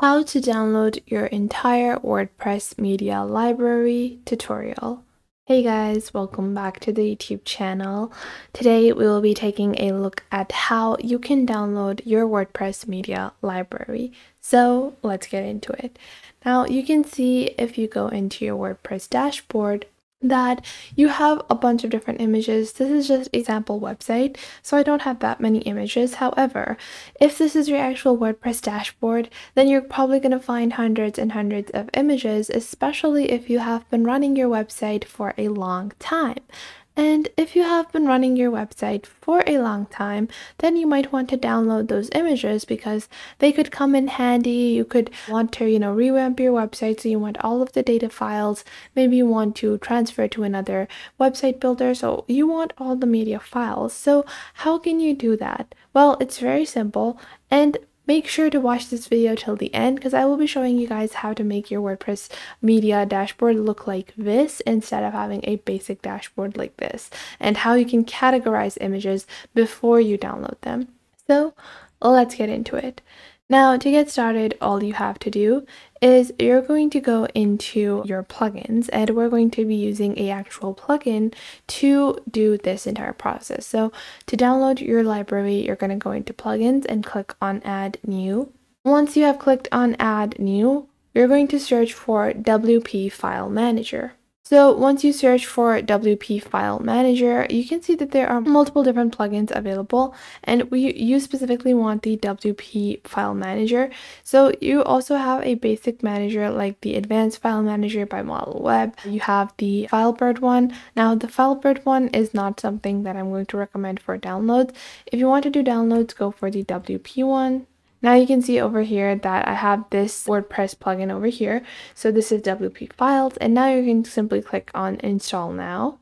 How to download your entire WordPress media library tutorial. Hey guys, welcome back to the YouTube channel. Today we will be taking a look at how you can download your WordPress media library. So let's get into it. Now you can see if you go into your WordPress dashboard that you have a bunch of different images. This is just a sample website, so I don't have that many images. However, if this is your actual WordPress dashboard, then you're probably going to find hundreds and hundreds of images, especially if you have been running your website for a long time. And if you have been running your website for a long time, then you might want to download those images because they could come in handy. You could want to, you know, revamp your website. So you want all of the data files. Maybe you want to transfer to another website builder. So you want all the media files. So how can you do that? Well, it's very simple. And Make sure to watch this video till the end because I will be showing you guys how to make your WordPress media dashboard look like this instead of having a basic dashboard like this and how you can categorize images before you download them. So let's get into it. Now to get started, all you have to do is you're going to go into your plugins and we're going to be using a actual plugin to do this entire process. So to download your library, you're going to go into plugins and click on add new. Once you have clicked on add new, you're going to search for WP file manager. So once you search for WP File Manager, you can see that there are multiple different plugins available and we you specifically want the WP File Manager. So you also have a basic manager like the Advanced File Manager by modalweb. You have the Filebird one. Now the Filebird one is not something that I'm going to recommend for downloads. If you want to do downloads, go for the WP one. Now you can see over here that I have this WordPress plugin over here. So this is WP files and now you can simply click on install now.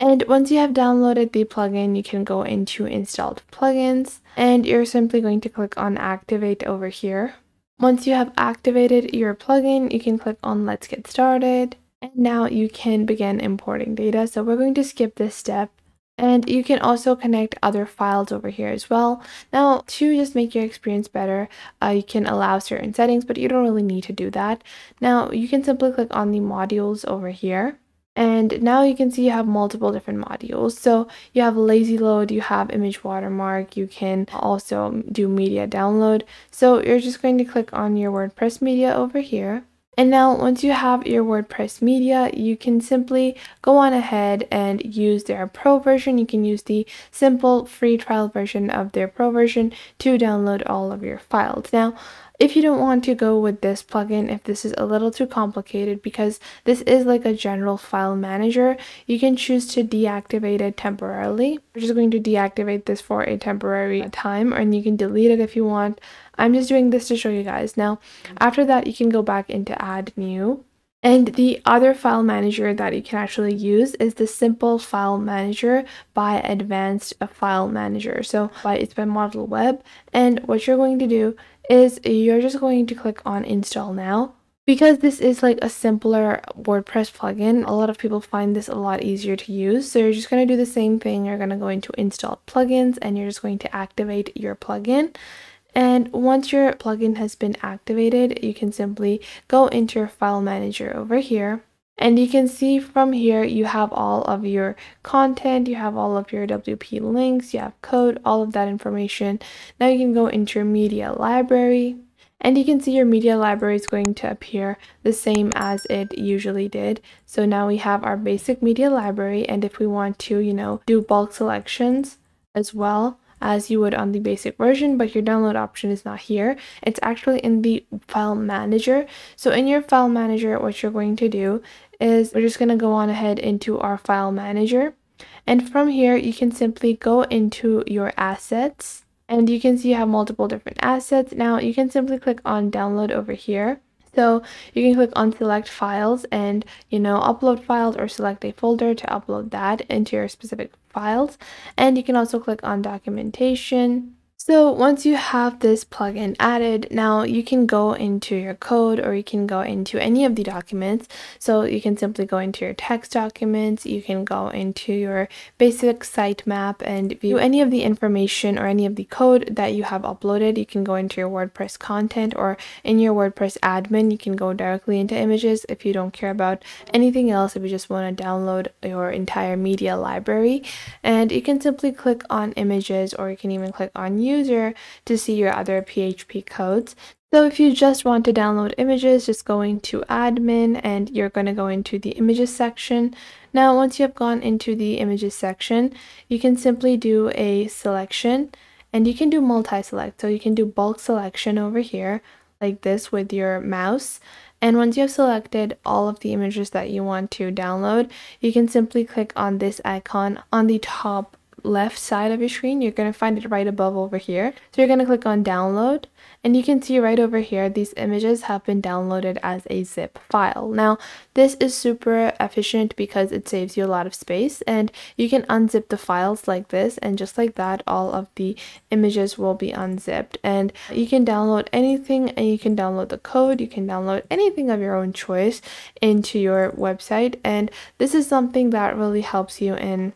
And once you have downloaded the plugin, you can go into installed plugins and you're simply going to click on activate over here. Once you have activated your plugin, you can click on let's get started. And now you can begin importing data. So we're going to skip this step and you can also connect other files over here as well. Now, to just make your experience better, uh, you can allow certain settings, but you don't really need to do that. Now, you can simply click on the modules over here. And now you can see you have multiple different modules. So you have lazy load, you have image watermark, you can also do media download. So you're just going to click on your WordPress media over here. And now once you have your WordPress media, you can simply go on ahead and use their pro version. You can use the simple free trial version of their pro version to download all of your files. Now, if you don't want to go with this plugin, if this is a little too complicated because this is like a general file manager, you can choose to deactivate it temporarily. We're just going to deactivate this for a temporary time and you can delete it if you want. I'm just doing this to show you guys. Now, after that, you can go back into add new. And the other file manager that you can actually use is the Simple File Manager by Advanced File Manager. So by it's by modalweb. And what you're going to do is you're just going to click on install now. Because this is like a simpler WordPress plugin, a lot of people find this a lot easier to use. So you're just going to do the same thing. You're going to go into install plugins and you're just going to activate your plugin. And once your plugin has been activated, you can simply go into your file manager over here. And you can see from here, you have all of your content, you have all of your WP links, you have code, all of that information. Now you can go into your media library and you can see your media library is going to appear the same as it usually did. So now we have our basic media library and if we want to, you know, do bulk selections as well, as you would on the basic version, but your download option is not here. It's actually in the file manager. So in your file manager, what you're going to do is we're just going to go on ahead into our file manager. And from here, you can simply go into your assets and you can see you have multiple different assets. Now you can simply click on download over here. So you can click on select files and, you know, upload files or select a folder to upload that into your specific files. And you can also click on documentation So once you have this plugin added, now you can go into your code or you can go into any of the documents. So you can simply go into your text documents, you can go into your basic sitemap and view any of the information or any of the code that you have uploaded. You can go into your WordPress content or in your WordPress admin, you can go directly into images if you don't care about anything else, if you just want to download your entire media library. And you can simply click on images or you can even click on user to see your other PHP codes. So if you just want to download images, just go into admin and you're going to go into the images section. Now, once you have gone into the images section, you can simply do a selection and you can do multi-select. So you can do bulk selection over here like this with your mouse. And once you have selected all of the images that you want to download, you can simply click on this icon on the top left side of your screen, you're going to find it right above over here. So you're going to click on download and you can see right over here, these images have been downloaded as a zip file. Now, this is super efficient because it saves you a lot of space and you can unzip the files like this and just like that, all of the images will be unzipped and you can download anything and you can download the code, you can download anything of your own choice into your website. And this is something that really helps you in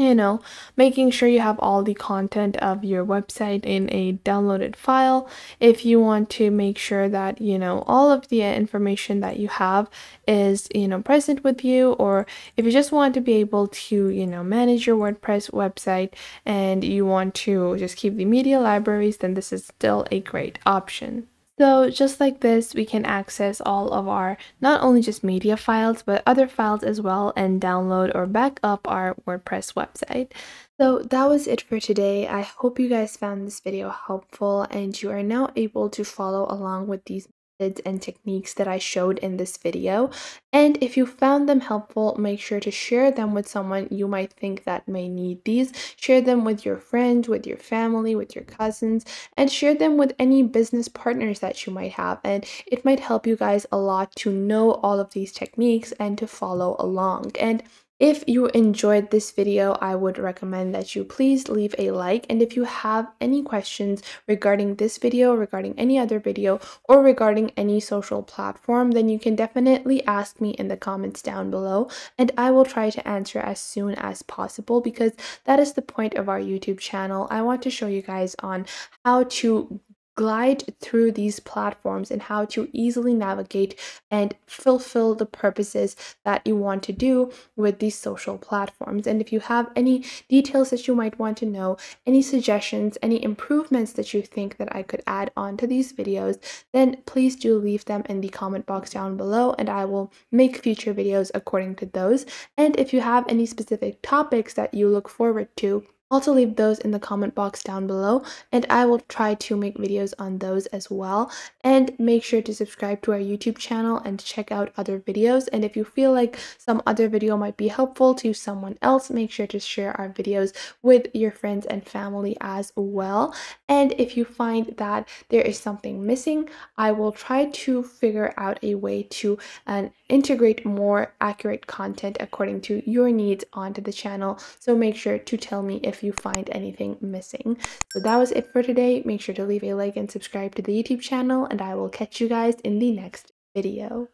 you know, making sure you have all the content of your website in a downloaded file. If you want to make sure that, you know, all of the information that you have is, you know, present with you, or if you just want to be able to, you know, manage your WordPress website and you want to just keep the media libraries, then this is still a great option. So just like this, we can access all of our, not only just media files, but other files as well and download or back up our WordPress website. So that was it for today. I hope you guys found this video helpful and you are now able to follow along with these and techniques that I showed in this video. And if you found them helpful, make sure to share them with someone you might think that may need these. Share them with your friends, with your family, with your cousins, and share them with any business partners that you might have. And it might help you guys a lot to know all of these techniques and to follow along. And if you enjoyed this video, I would recommend that you please leave a like. And if you have any questions regarding this video, regarding any other video, or regarding any social platform, then you can definitely ask me in the comments down below. And I will try to answer as soon as possible because that is the point of our YouTube channel. I want to show you guys on how to glide through these platforms and how to easily navigate and fulfill the purposes that you want to do with these social platforms. And if you have any details that you might want to know, any suggestions, any improvements that you think that I could add on to these videos, then please do leave them in the comment box down below and I will make future videos according to those. And if you have any specific topics that you look forward to, also leave those in the comment box down below and I will try to make videos on those as well. And make sure to subscribe to our YouTube channel and check out other videos. And if you feel like some other video might be helpful to someone else, make sure to share our videos with your friends and family as well. And if you find that there is something missing, I will try to figure out a way to uh, integrate more accurate content according to your needs onto the channel. So make sure to tell me if you find anything missing. So that was it for today. Make sure to leave a like and subscribe to the YouTube channel and I will catch you guys in the next video.